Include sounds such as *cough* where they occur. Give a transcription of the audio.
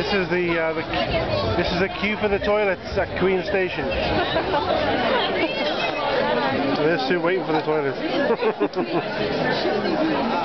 This is the, uh, the this is a queue for the toilets at Queen Station. *laughs* They're still waiting for the toilets. *laughs*